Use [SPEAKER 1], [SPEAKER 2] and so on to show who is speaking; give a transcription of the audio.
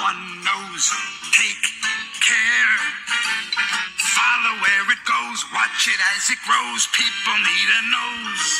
[SPEAKER 1] one knows. Take care. Follow where it goes. Watch it as it grows. People need a nose.